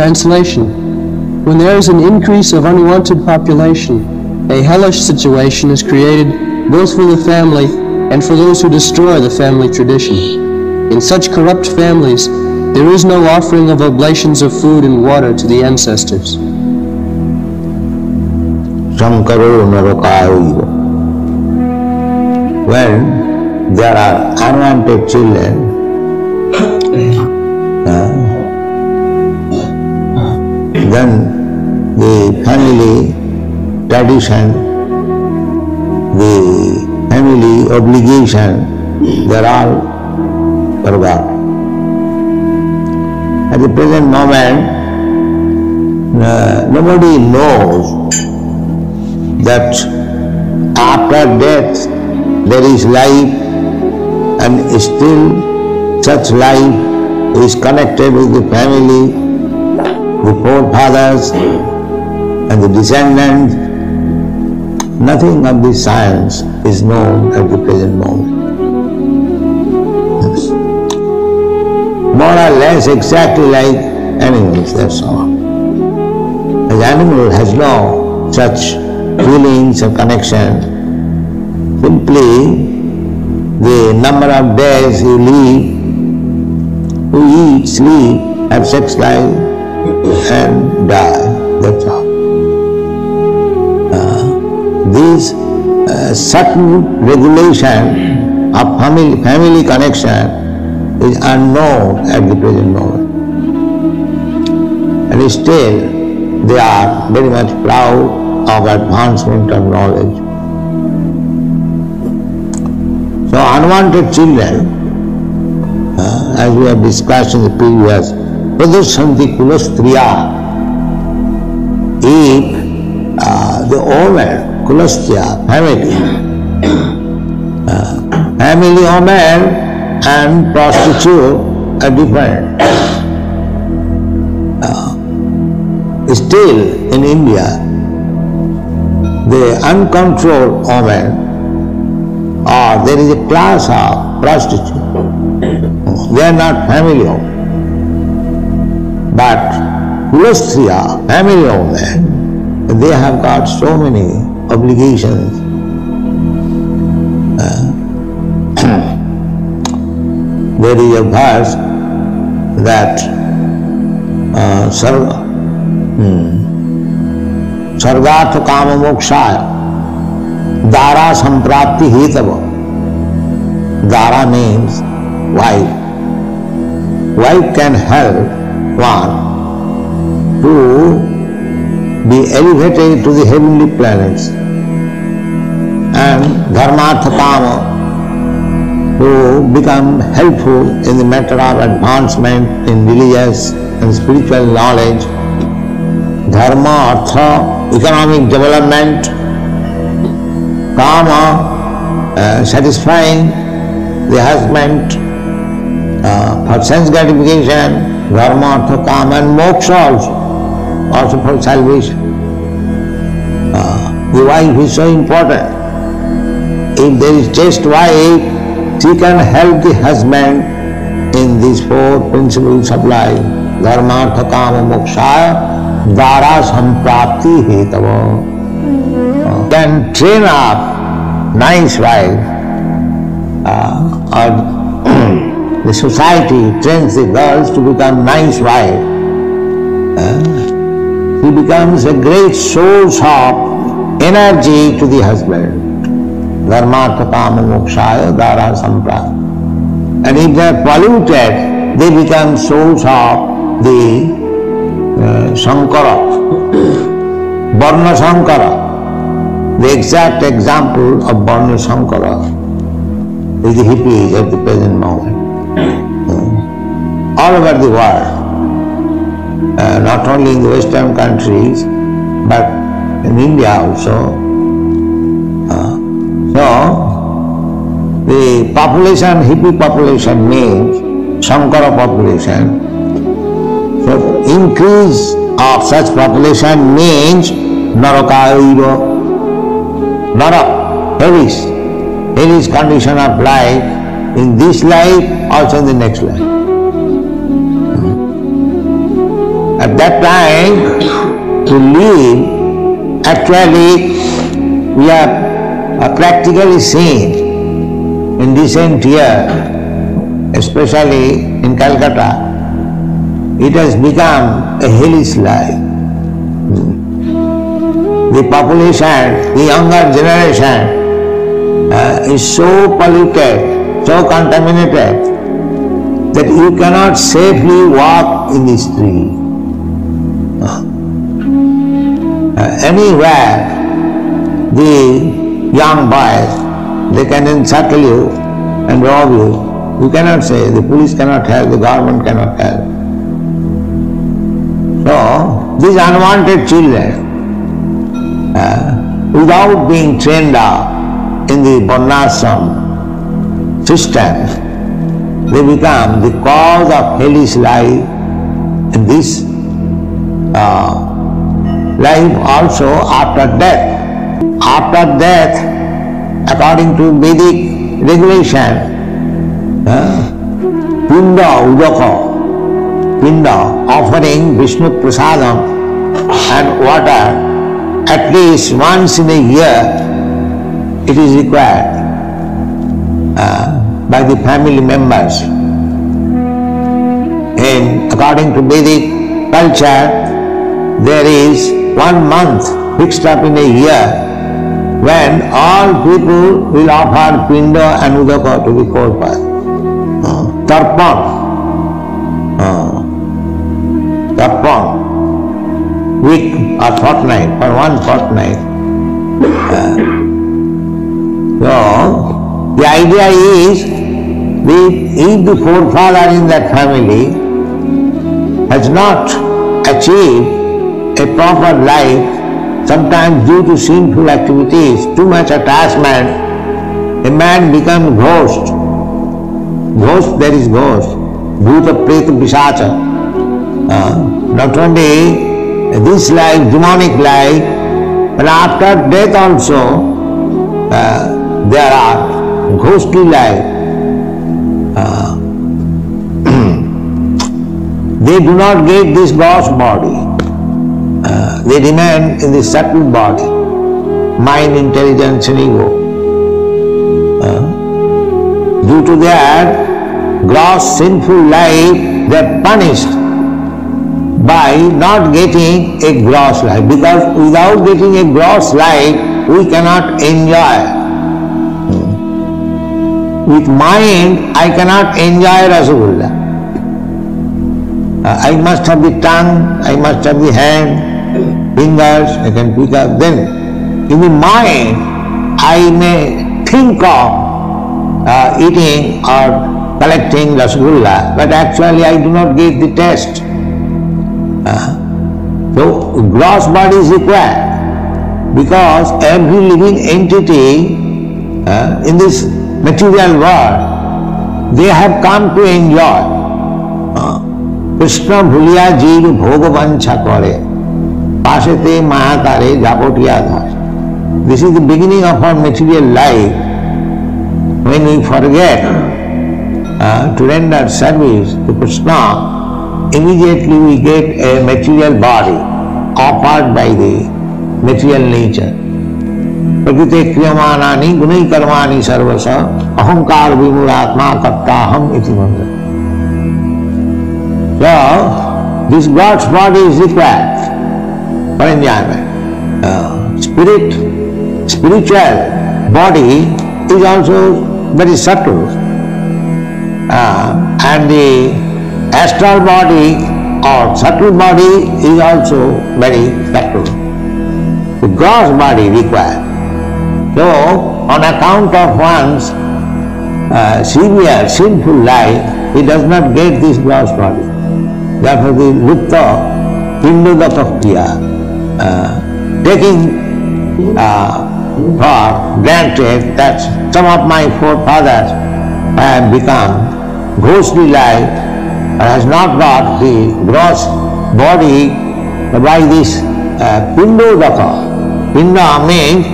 Translation When there is an increase of unwanted population, a hellish situation is created both for the family and for those who destroy the family tradition. In such corrupt families, there is no offering of oblations of food and water to the ancestors. When there are unwanted children, then the family tradition, the family obligation, they are all forgot. At the present moment, uh, nobody knows that after death there is life and still such life is connected with the family, the forefathers and the descendants. Nothing of this science is known at the present moment. More or less exactly like animals, that's all. As animal has no such feelings or connection. Simply the number of days you live, you eat, sleep, have sex life and die. That's all. Uh, this uh, certain regulation of family, family connection is unknown at the present moment. And still they are very much proud of advancement of knowledge. So unwanted children, uh, as we have discussed in the previous, Pradushanti Kulastriya, if uh, the woman, Kulastya, family, uh, family woman and prostitute are different. Uh, still in India, the uncontrolled woman, or there is a class of prostitutes. They are not family women. Lustria, family of that. They have got so many obligations. there is a verse that uh, sarga, hmm, sargarth काम मोक्षाय दारा संप्राप्ति ही तब means wife. Wife can help one to be elevated to the heavenly planets. And dharmartha kama to become helpful in the matter of advancement in religious and spiritual knowledge. Dharma artha economic development, karma, uh, satisfying the husband uh, for sense gratification, dharma, artha, kama and moksha also, also for salvation. Uh, the wife is so important. If there is just wife, she can help the husband in these four principles of life. Dharma, kama mokshaya dara samprapti hetava. Can uh, train up nice wife uh, or the society trains the girls to become nice wives. Uh, he becomes a great source of energy to the husband dharmartha kama mokshaya dara samprapti and if they are polluted they become source of the uh, Shankara, Varna Shankara. The exact example of Varna Shankara is the hippies at the present moment. All over the world, uh, not only in the western countries, but in India also. Uh, so, the population, hippie population means Shankara population so increase of such population means narakaiva. Narak, Hades. Hades condition of life in this life, also in the next life. At At that time, to live, actually, we are uh, practically seen in recent year, especially in Calcutta, it has become a hellish life. The population, the younger generation uh, is so polluted, so contaminated that you cannot safely walk in the street. Anywhere, the young boys, they can encircle you and rob you. You cannot say, the police cannot help, the government cannot help. So, these unwanted children, uh, without being trained up in the Varnashram system, they become the cause of hellish life and this uh, life also after death. After death, according to Vedic regulation, uh, Pinda Udaka, Pinda offering Vishnu Prasadam and water at least once in a year it is required. Uh, by the family members. And according to Vedic culture, there is one month fixed up in a year when all people will offer pinda and udaka to the korpa. Uh, tarpan. Uh, tarpan. Week or fortnight, for one fortnight. Uh, so, the idea is if the forefather in that family has not achieved a proper life, sometimes due to sinful activities, too much attachment, a man becomes ghost. Ghost, there is ghost. Bhuta, Preta, Pisacha. Uh, not only this life, demonic life, but after death also, uh, there are ghostly life. Uh, they do not get this gross body. They remain in the subtle body, mind, intelligence and ego. Uh, due to their gross sinful life, they are punished by not getting a gross life. Because without getting a gross life, we cannot enjoy. With mind, I cannot enjoy Rasagulla. Uh, I must have the tongue, I must have the hand, fingers, I can pick up. Then, in the mind, I may think of uh, eating or collecting Rasagulla, but actually I do not get the taste. Uh, so, gross body is required because every living entity uh, in this material world, they have come to enjoy. Krishna ভুলিয়া জীব ভোগ বাঞ্ছা করে भाषते महाकारे जापोटियाघास this is the beginning of our material life when we forget uh, to render service to krishna immediately we get a material body offered by the material nature प्रकृते क्रियमानानि गुणै कर्माणि सर्वस अहंकार विमूढ़ात्मा कर्ता हम इति मंत्र this gods body is required required. Uh, spirit, spiritual body is also very subtle. Uh, and the astral body or subtle body is also very subtle. The gross body required. So, on account of one's uh, severe sinful life, he does not get this gross body. Therefore, the Lupta Pindodaka Kriya, taking uh, for granted that some of my forefathers have become ghostly like and has not got the gross body by this uh, Pindodaka. Pinda means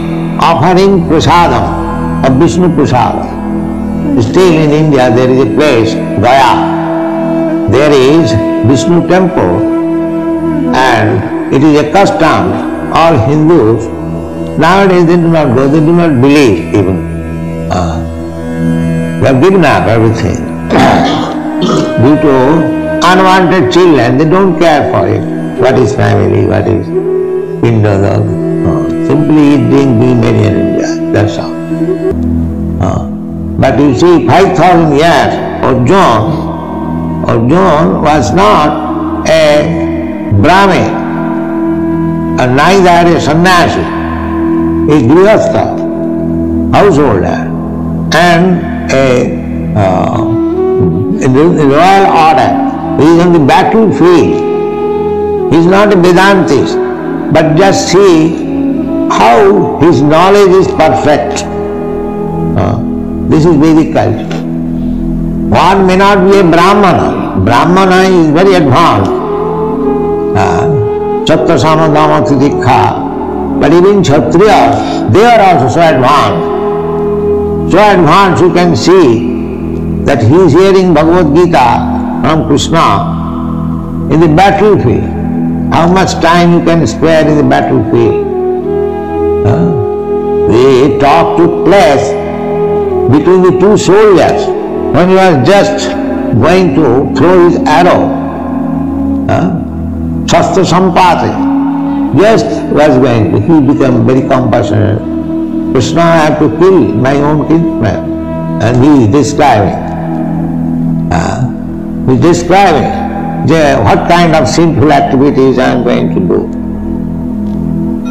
offering prasadam a Vishnu prasadam. Still in India there is a place, Gaya. There is Vishnu temple it is a custom, all Hindus, nowadays they do not go, they do not believe even. Uh, they have given up everything. Due to unwanted children, they don't care for it. What is family, what is Hindu, uh, simply eating, drink, be merry and enjoy, that's all. Uh, but you see, 5,000 years, Arjuna, Arjuna was not a Brahmin, and neither a sannyasi, a grihastha, householder, and a uh, in the royal order. He is on the battlefield. He is not a Vedantist, but just see how his knowledge is perfect. Uh, this is Vedic culture. One may not be a Brahmana. Brahmana is very advanced. Chatta Sama Dama Titikha. But even Kshatriya, they are also so advanced. So advanced you can see that he is hearing Bhagavad Gita from Krishna in the battlefield. How much time you can spare in the battlefield? The talk took place between the two soldiers when he was just going to throw his arrow. Shastra Sampati, just was going he became very compassionate. Krishna, I have to kill my own kinsman. And he is describing. Uh, he is describing what kind of sinful activities I am going to do.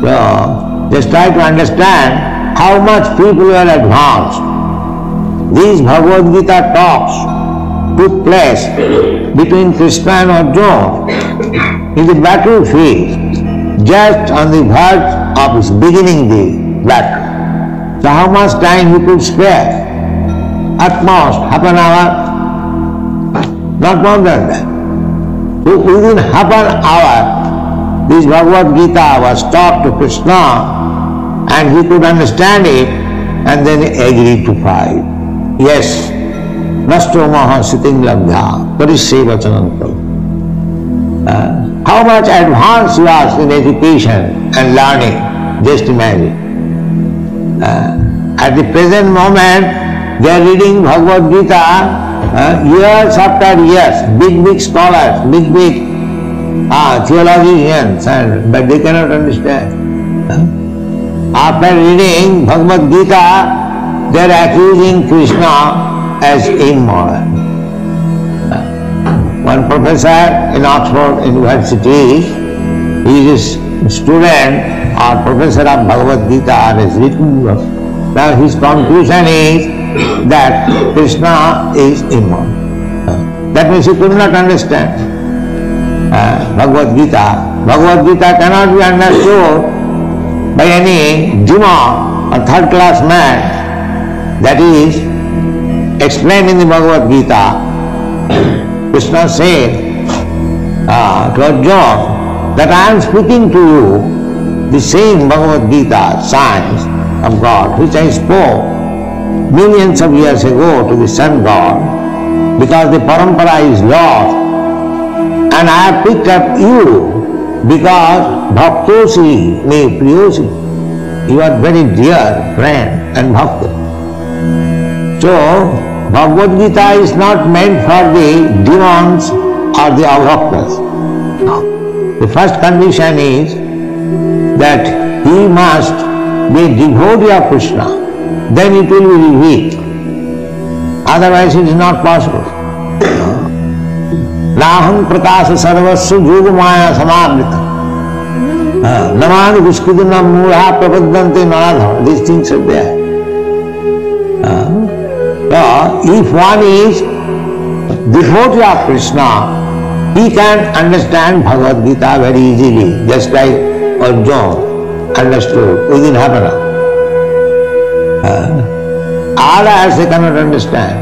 So, just try to understand how much people were advanced. These Bhagavad Gita talks took place between Krishna and Arjuna in the battlefield, just on the verge of his beginning the battle. So how much time he could spare? At most half an hour, not more than that. So within half an hour, this Bhagavad Gita was taught to Krishna and he could understand it and then agreed to fight. Yes, Nasto Maha Siting Labdha, Pariseva Chanantam. Uh, how much advanced he was in education and learning, just imagine. Uh, at the present moment, they are reading Bhagavad Gita uh, years after years, big, big scholars, big, big uh, theologians, and, but they cannot understand. Uh, after reading Bhagavad Gita, they are accusing Krishna as immoral. One professor in Oxford University, he is a student or professor of Bhagavad Gita has written Now his conclusion is that Krishna is immortal. That means he could not understand uh, Bhagavad Gita. Bhagavad Gita cannot be understood by any demon or third class man. That is explained in the Bhagavad Gita. Krishna said uh, to Arjuna that I am speaking to you the same Bhagavad Gita science of God which I spoke millions of years ago to the sun god because the parampara is lost and I have picked up you because bhaktosi me priyosi you are very dear friend and bhakta. So Bhagavad Gita is not meant for the demons or the avaktas. The first condition is that he must be a devotee of Krishna. Then it will be revealed. Otherwise it is not possible. नाहम प्रकाश सर्वस्व योग माया समावृत नमान विस्कृत न मूढ़ा प्रबद्धंते नाथ this things are there If one is devotee of Krishna, he can understand Bhagavad Gita very easily, just like Arjuna understood within half an hour. Others they cannot understand.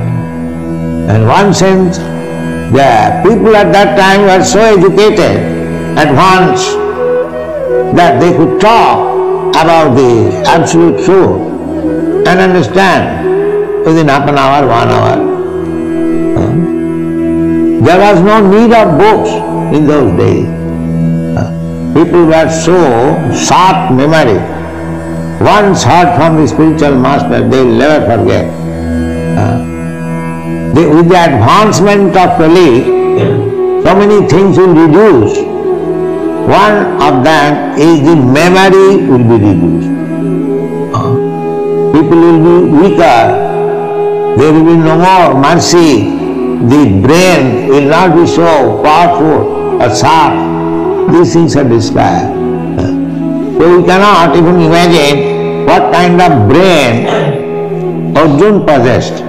In one sense, the people at that time were so educated, advanced, that they could talk about the absolute truth and understand within half an hour, one hour. There was no need of books in those days. people were so sharp memory. Once heard from the spiritual master, they will never forget. With the advancement of Kali, so many things will reduce. One of them is the memory will be reduced. People will be weaker. There will be no more mercy. The brain will not be so powerful or sharp. These things are described. So we cannot even imagine what kind of brain Arjun possessed.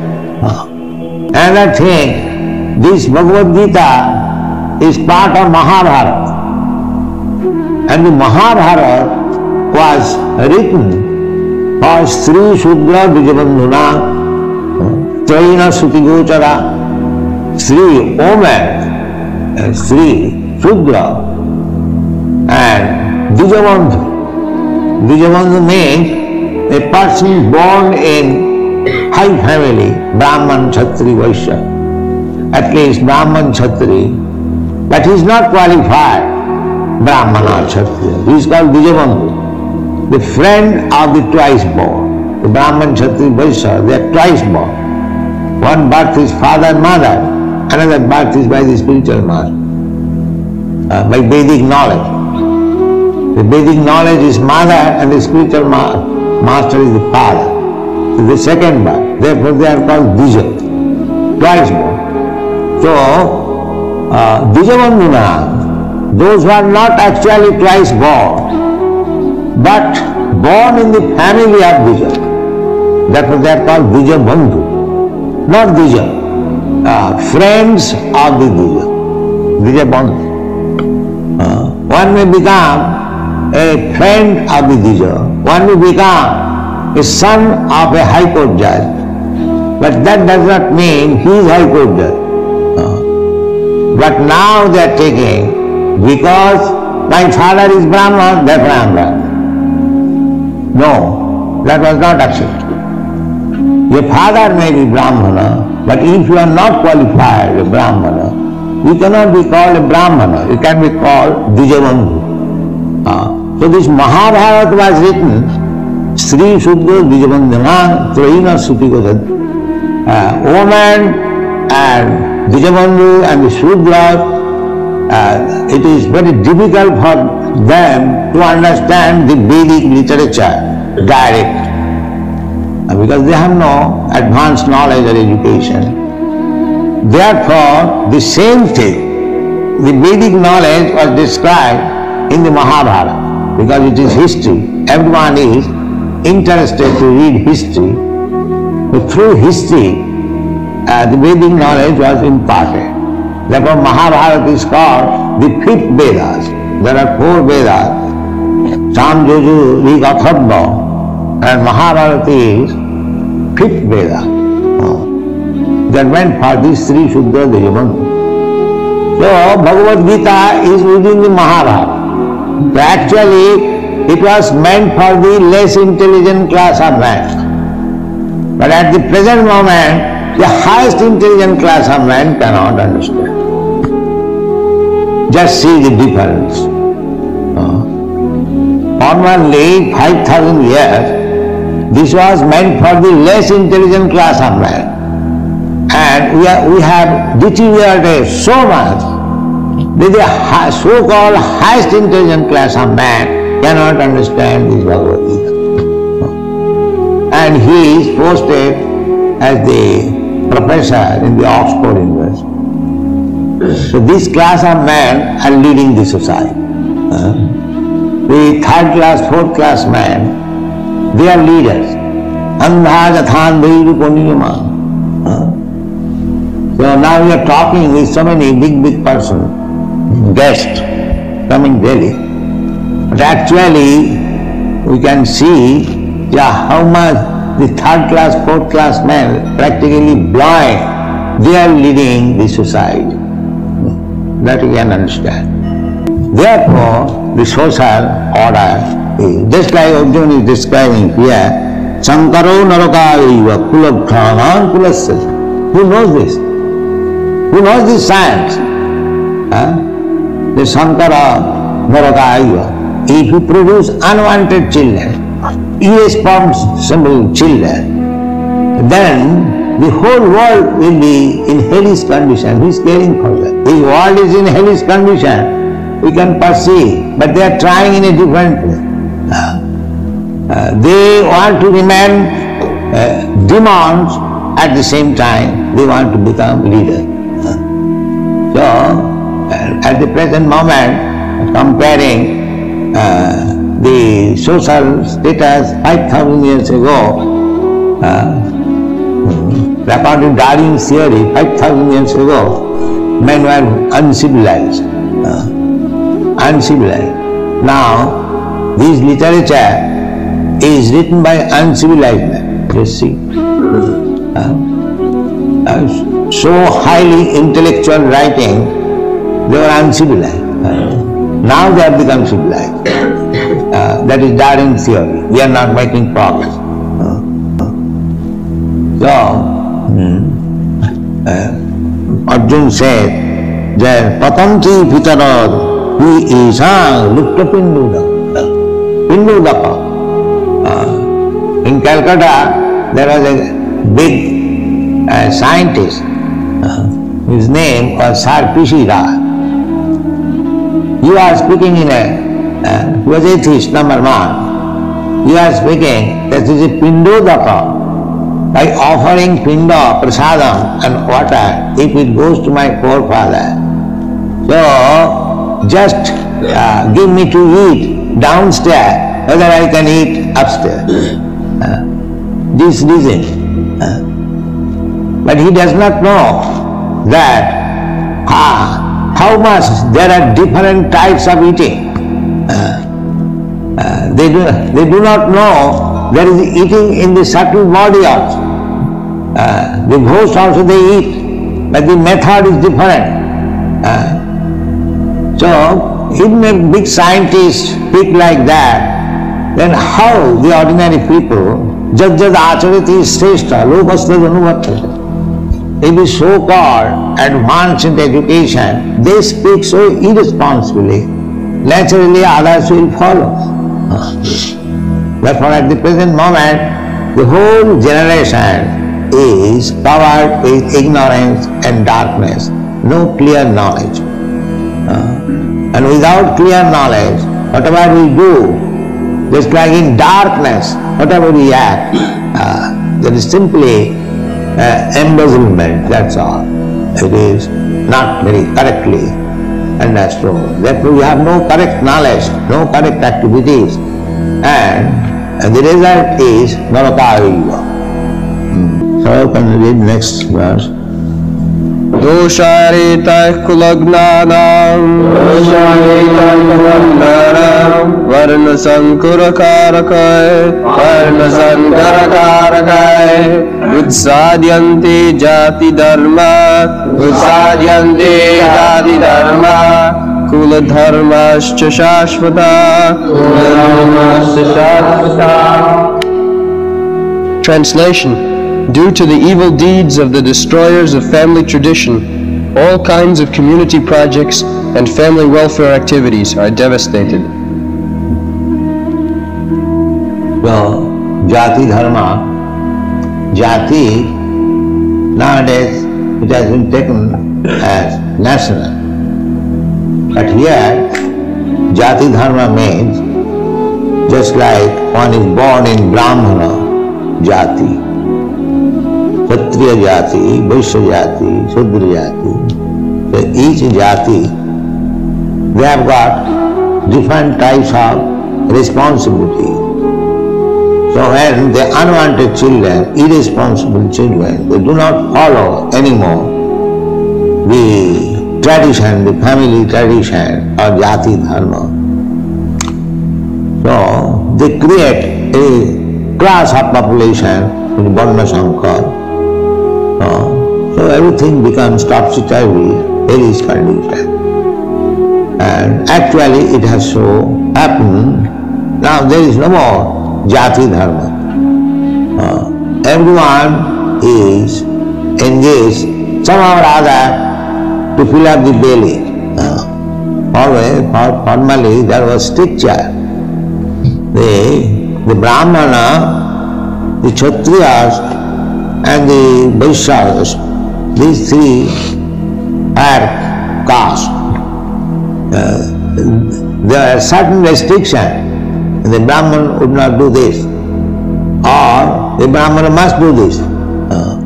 Another thing, this Bhagavad Gita is part of Mahabharata. And the Mahabharata was written for Sri Shudra Vijabandhuna, Traina Sutigochara, Sri Omer, Sri Shudra, and Vijabandhu. Vijabandhu means a person born in high family, Brahman, Kshatri, Vaishya. At least Brahman, Kshatri, but he is not qualified Brahman or Kshatriya. He is called Vijabandhu, the friend of the twice born. The Brahman, Kshatriya, Vaishya, they are twice born. One birth is father and mother, another birth is by the spiritual master, uh, by Vedic knowledge. The Vedic knowledge is mother and the spiritual ma- master is the father. Is the second birth. Therefore they are called Dija, twice born. So, uh, those who are not actually twice born, but born in the family of Dija. Therefore they are called Dija Not Dija, uh, friends of the Dija Bandhu. Uh, one may become a friend of the one may become a son of a high court judge, but that does not mean he is high court judge. Uh, but now they are taking, because my father is Brahman, therefore I am Brahman. No, that was not accepted. If you are not qualified a Brahmana, you cannot be called a Brahmana, you can be called Dijabandhu. Uh, so this Mahabharata was written, Sri Sudra Dijabandhana Traina Suti uh, woman and Dijabandhu and the Sudra, uh, it is very difficult for them to understand the Vedic literature direct uh, because they have no advanced knowledge or education. Therefore, the same thing, the Vedic knowledge was described in the Mahabharata because it is history. Everyone is interested to read history. Through history, uh, the Vedic knowledge was imparted. Therefore, Mahabharata is called the fifth Vedas. There are four Vedas, Sam, Joju, Rig, and Mahabharata is fifth Veda. Uh, that went for these three. So, Bhagavad Gita is within the Mahabharata. Actually, it was meant for the less intelligent class of man. But at the present moment, the highest intelligent class of man cannot understand. Just see the difference. Uh, formerly, 5000 years, this was meant for the less intelligent class of man. And we, are, we have deteriorated so much that the so-called highest intelligent class of man cannot understand this Bhagavad Gita. And he is posted as the professor in the Oxford University. So this class of men are leading the society. The third class, fourth class men, they are leaders. Andha jathan niyama. So now we are talking with so many big, big person, guests coming daily. But actually, we can see yeah, how much the third class, fourth class men practically blind, they are leading the society. That we can understand. Therefore, the social order just like Arjuna is describing here, Sankaro Narakaiva Kulabhranan Kulasya. Who knows this? Who knows this science? Huh? The Sankara Narakaya. If you produce unwanted children, irresponsible children, then the whole world will be in hellish condition. Who is caring for that? This world is in hellish condition. We can perceive, but they are trying in a different way. Uh, they want to remain uh, demons at the same time they want to become leader. So, uh, at the present moment, comparing the social status 5000 years ago, according to Darwin's theory, 5000 years ago, men were uncivilized. Uncivilized. Now, this literature is written by uncivilized men. You see. Uh, uh, so highly intellectual writing, they were uncivilized. Now they have become civilized. Uh, that is Darwin's theory. We are not making progress. So, hmm, uh, Arjun said that Patanti Pitarad, he is Lupta Pindudaka. Pindudaka. In Calcutta, there was a big uh, scientist. Uh, his name was. Rao. He was speaking in a, uh, was atheist, number one. He was speaking that is a pindodaka. By offering pinda, prasadam and water, if it goes to my forefather, so just uh, give me to eat downstairs, whether I can eat upstairs. Uh, this reason. Uh, but he does not know that ah, how much there are different types of eating. Uh, uh, they, do, they do not know there is eating in the subtle body also. Uh, the ghost also they eat, but the method is different. Uh, so, even a big scientist speak like that, then how the ordinary people, jad jad acharati shrestha, lokastra janubhattata. If is so-called advanced in education, they speak so irresponsibly, naturally others will follow. Therefore at the present moment, the whole generation is covered with ignorance and darkness, no clear knowledge. Uh, and without clear knowledge, whatever we do, just in darkness, whatever we act, uh, that is simply uh, embezzlement, that's all. It is not very correctly understood. Therefore, we have no correct knowledge, no correct activities, and, and the result is Narakariva. Hmm. So, can read next verse. दोषारेतः कुलग्नानाम् वर्णसङ्कुरकारकाय वर्णसङ्करकारकाय उत्साद्यन्ते जातिधर्म। उत्साद्यन्ते जातिधर्म। कुलधर्मश्च शाश्वता। Translation. Due to the evil deeds of the destroyers of family tradition, all kinds of community projects and family welfare activities are devastated. So, Jati Dharma, Jati, nowadays it has been taken as national. But here, Jati Dharma means just like one is born in Brahmana Jati. Kshatriya jati, Vaishya jati, Shudra jati तो each jati different types of responsibility so had the unwanted children irresponsible they do not follow any more the tradition the family tradition और jati dharma so they create a class of population varna sankar everything becomes topsy-turvy, hellish condition. And actually it has so happened, now there is no more jati dharma. Uh, everyone is engaged somehow or other to fill up the belly. Uh, always, formally, there was stricture. The, the Brahmana, the Kshatriyas, and the Vaishyas, these three are caste. Uh, there are certain restrictions. The Brahman would not do this, or the Brahman must do this. Uh,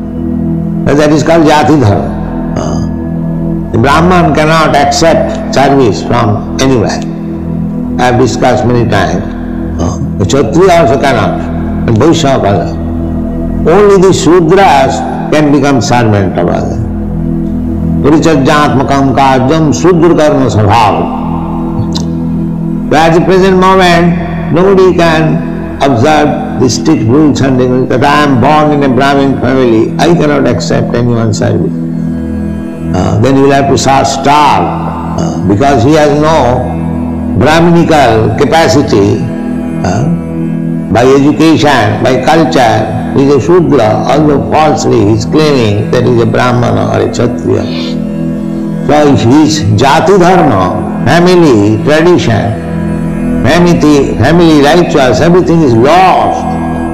that is called Jati Dharma. Uh, the Brahman cannot accept service from anywhere. I have discussed many times. Uh, the Kshatriya also cannot, and Vaishya cannot. Only the Sudras can become servant of others. परिचर्यात्मकम कार्यम शूद्र कर्म स्वभाव present moment, nobody can observe the strict rules and regulations that I am born in a Brahmin family, I cannot accept anyone's service. Uh, then you will have to starve uh, because he has no Brahminical capacity uh, by education, by culture, he is a Shudra, although falsely he is claiming that he is a Brahmana or a Kshatriya. So his Jati Dharma, family, tradition, family, family rituals, everything is lost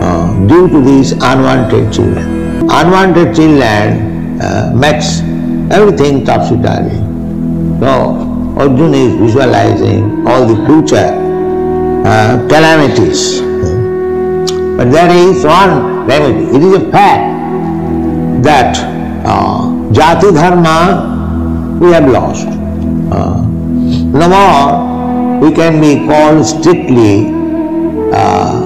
uh, due to these unwanted children. Unwanted children uh, makes everything topsy-turvy. So Arjuna is visualizing all the future uh, calamities. But there is one remedy. It is a fact that uh, jati dharma we have lost. Uh, no more we can be called strictly uh,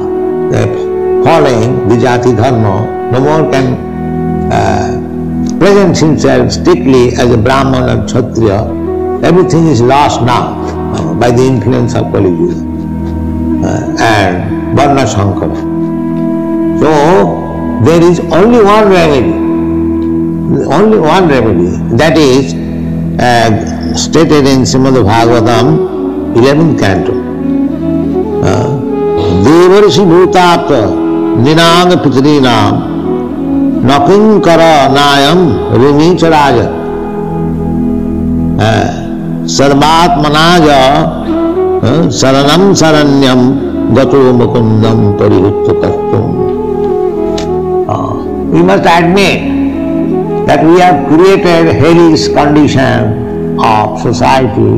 following the jati dharma. No more can uh, present himself strictly as a Brahman or Kshatriya. Everything is lost now uh, by the influence of Kali Yuga uh, and Varna Shankara. So there is only one remedy, only one remedy, that is uh, stated in Srimad Bhagavatam, 11th canto. देवर्षि भूताप निनांग पितरी नाम नकिंग कर नायम ऋणीच राज सर्वात्मनाज शरणम शरण्यम गतो मुकुंदम परिहुत तत्व we must admit that we have created hellish condition of society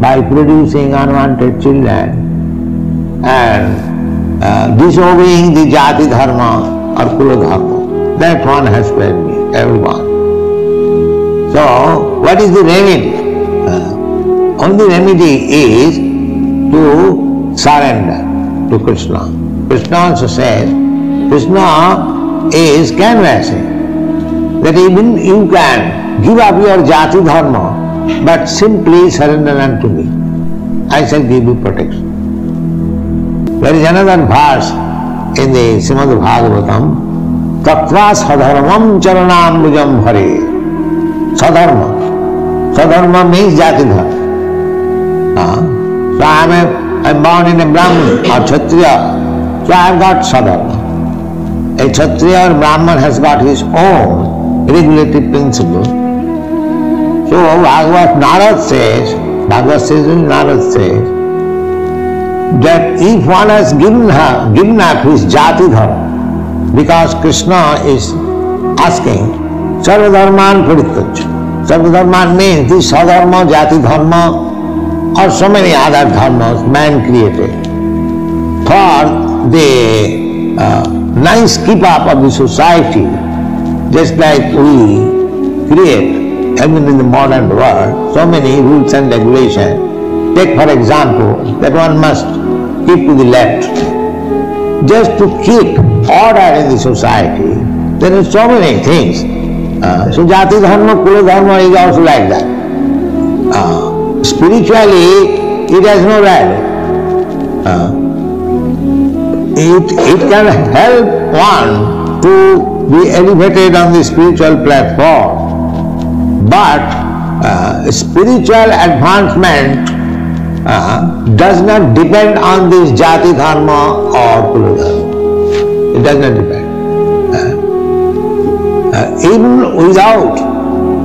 by producing unwanted children and uh, disobeying the jati dharma or kula dharma. That one has spared me, everyone. So, what is the remedy? Uh, only remedy is to surrender to Krishna. Krishna also says, Krishna is canvassing that even you can give up your jati dharma but simply surrender unto me. I shall give you protection. There is another verse in the Srimad Bhagavatam, Tattva sadharmam charanambujam bhare. Sadharma. Sadharma means jati dharma. Uh, so I am, a, I am born in a Brahmin or Kshatriya, so I have got sadharma. A Kshatriya or Brahman has got his own regulative principle. So Bhagavad Narad says, Bhagavad says and Narad says, that if one has given her, given up his jati dharma, because Krishna is asking, Sarva Dharman Paritaj. Sarva Dharman means this Sadharma, Jati Dharma, or so many other dharmas man created for the uh, nice keep up of the society, just like we create, even in the modern world, so many rules and regulations. Take for example that one must keep to the left. Just to keep order in the society, there are so many things. Uh, so Jati Dharma, Kula Dharma is also like that. Uh, spiritually, it has no value. Uh, it, it can help one to be elevated on the spiritual platform. But uh, spiritual advancement uh, does not depend on this jati dharma or kula dharma. It does not depend. Uh, uh even without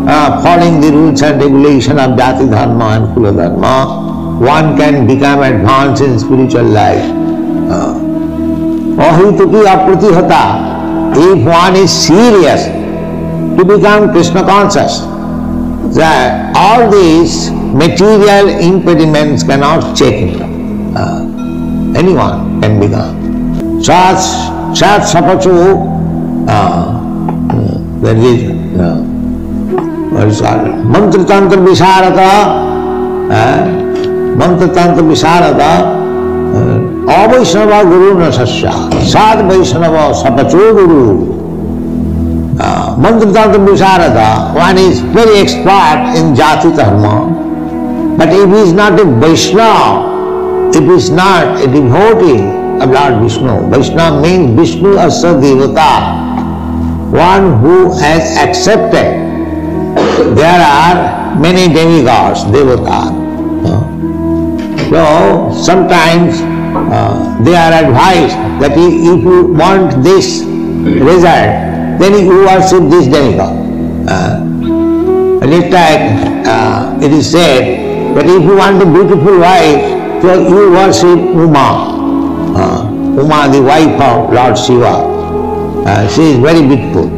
uh, following the rules and regulation of Jati Dharma and Kula Dharma, one can become advanced in spiritual life. To become Krishna conscious, that all these material impediments cannot check him. Uh, anyone can become. Sat, sat sapachu, uh, that is, uh, what is called, mantra tantra visharata, uh, mantra tantra visharata, अवैष्णव गुरु न सात वैष्णव सपचो गुरु। मंत्र विशारद one is very expert in jati dharma. But if is not a Vaishnava if is not a devotee of Lord Vishnu Vaishnava mean Vishnu as devata one who has accepted there are many demigods devata so sometimes uh, they are advised that if you want this result, then you worship this demigod. Uh, next time uh, it is said that if you want a beautiful wife, so you worship Uma. Uh, Uma, the wife of Lord Shiva. Uh, she is very beautiful.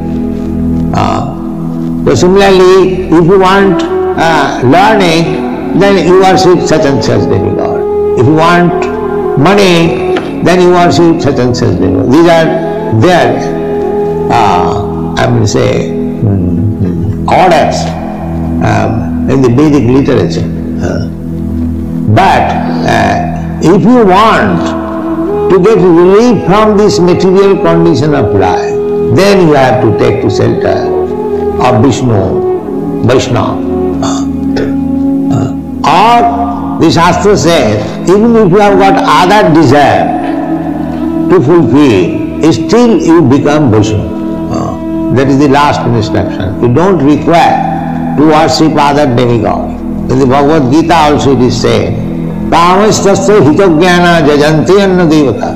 Uh, so similarly, if you want uh, learning, then you worship such and such demigod. If you want money, then you worship such and such demigod. These are there uh, I mean say, um, orders um, in the Vedic literature. Uh, but uh, if you want to get relief from this material condition of life, then you have to take to shelter of Vishnu, Vaishnava. Uh, or the Shastra says, even if you have got other desire to fulfill, still you become Vaishnava. That is the last instruction. You don't require to worship other demigods. In the Bhagavad Gita also it is said, Kamastasya hitognyana jajanti anna devata.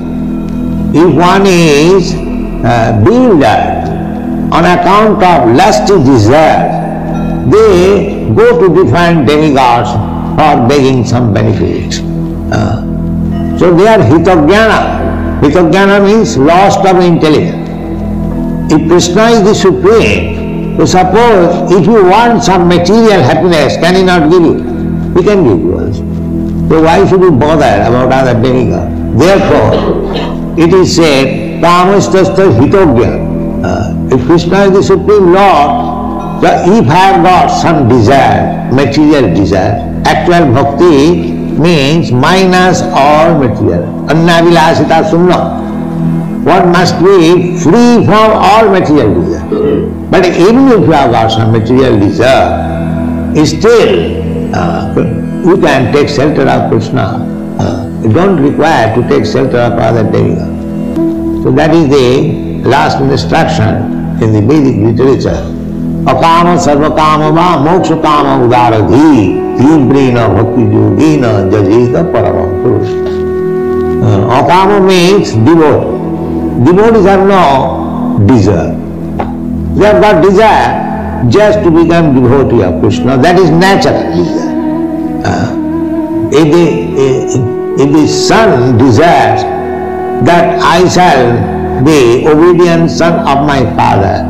If one is uh, bewildered on account of lusty desire, they go to different demigods for begging some benefit. Uh, so they are hitognyana. Hitognyana means lost of intelligence. If Krishna is the Supreme, so suppose if you want some material happiness, can he not give you? He can give you also. So why should you bother about other demigods? Therefore, it is said, Kamastasya hitogya. Uh, if Krishna is the Supreme Lord, so if I have got some desire, material desire, actual bhakti means minus all material. Annavilasita sumna one must be free from all material desire. But even if you have got some material desire, still uh, you can take shelter of Krishna. Uh, you don't require to take shelter of other demigods. So that is the last instruction in the Vedic literature. अकाम सर्व काम वा मोक्ष काम उदार धी तीव्री न भक्ति जो न जजी the param purush akam means devotee devotee is no desire they not desire just to become devotee of Krishna that is nature desire in the son desire that I shall be obedient son of my father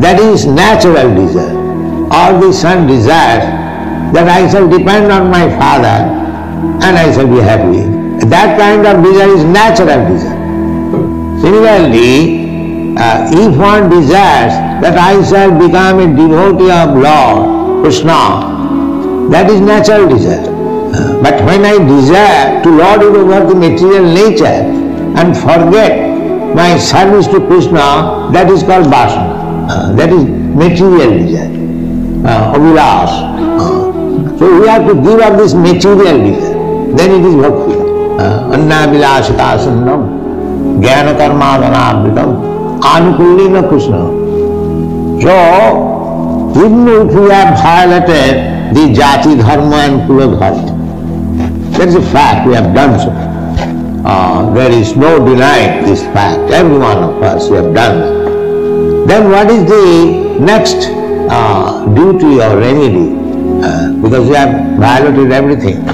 that is natural desire. Or the son desires that I shall depend on my father and I shall be happy. That kind of desire is natural desire. Similarly, uh, if one desires that I shall become a devotee of Lord Krishna, that is natural desire. Uh, but when I desire to lord over the material nature and forget my service to Krishna, that is called vasana. Uh, that is material desire, uh, avilas. Uh, so we have to give up this material desire. Then it is bhakti. Uh, Anna vilasita sannam. ज्ञान कर्मादनावृतम आनुकूली न कृष्ण जो even if we have violated the jati dharma and kula dharma, that is a fact, we have done so. Uh, there is no denying this fact. Every one of us we have done. Then what is the next uh, duty or remedy uh, because you have violated everything.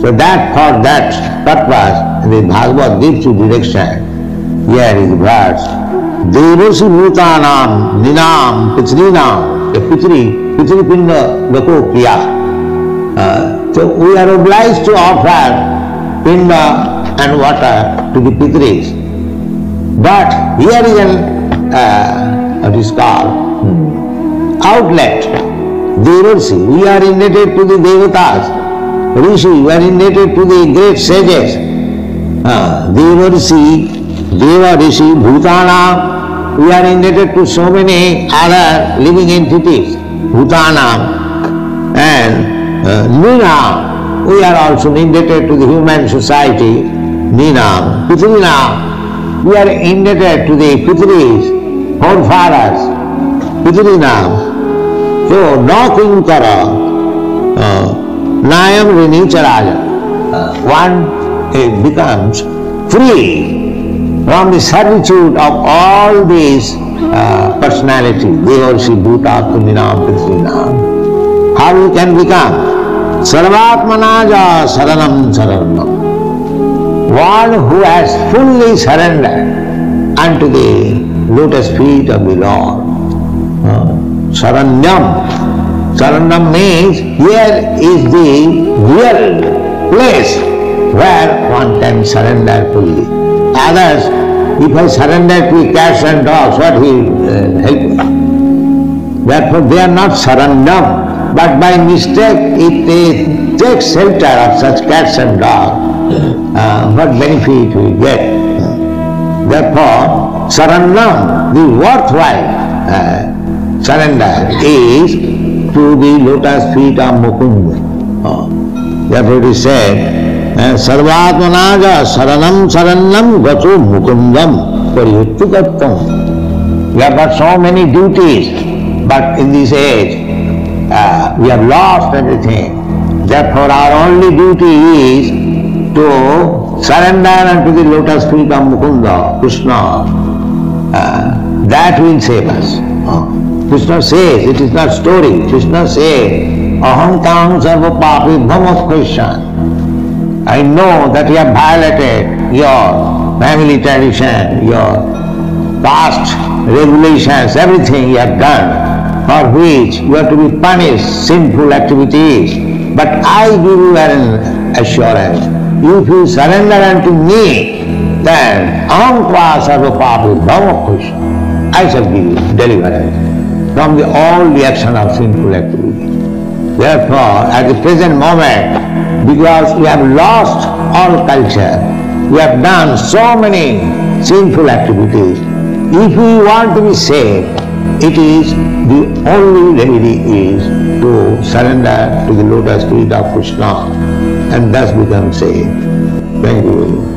So that for that purpose, the Bhagavad gives you direction. Here is verse. Devosi bhutanam ninam pitrinam. The pitri, pitri pinda gako kriya. Uh, so we are obliged to offer pinda and water to the pitris. But here is an, uh, what is called, hmm, outlet. Devarsi, we are indebted to the devatas. Rishi, we are indebted to the great sages. Uh, Devarsi, Deva Rishi, Bhutana, we are indebted to so many other living entities. Bhutana and uh, Nina, we are also indebted to the human society. Nina, Pitrina, we are indebted to the Pitris, forefathers, Pitrinam. So, no kinkara, uh, nayam rinicharaja. Uh, one it becomes free from the servitude of all these uh, personalities, Devarshi, Bhuta, Kundinam, Pitrinam. How we can become? Sarvatmanaja saranam saranam one who has fully surrendered unto the lotus feet of the Lord. Uh, Saranyam. Saranyam means here is the real place where one can surrender fully. Others, if I surrender to cats and dogs, what will uh, help me? Therefore, they are not sarandam, but by mistake, if they take shelter of such cats and dogs, uh, what benefit we get. Therefore, surrender, the worthwhile uh, surrender is to the lotus feet of Mukunda. Uh, therefore it is said, uh, Sarvatmanaja saranam sarannam gato mukundam pariyuttukattam. We have got so many duties, but in this age, uh, we have lost everything. Therefore our only duty is to surrender unto the lotus feet of Mukunda, Krishna, uh, that will save us. Uh, Krishna says, it is not story, Krishna says, Aham tam sarva papi. I know that you have violated your family tradition, your past regulations, everything you have done, for which you have to be punished, sinful activities. But I give you an assurance if you surrender unto me, then aham tva sarvapapi bhava I shall give you deliverance from the all reaction of sinful activity. Therefore, at the present moment, because we have lost all culture, we have done so many sinful activities, if we want to be saved, it is the only remedy is to surrender to the lotus feet of Krishna and thus become saved. Thank you.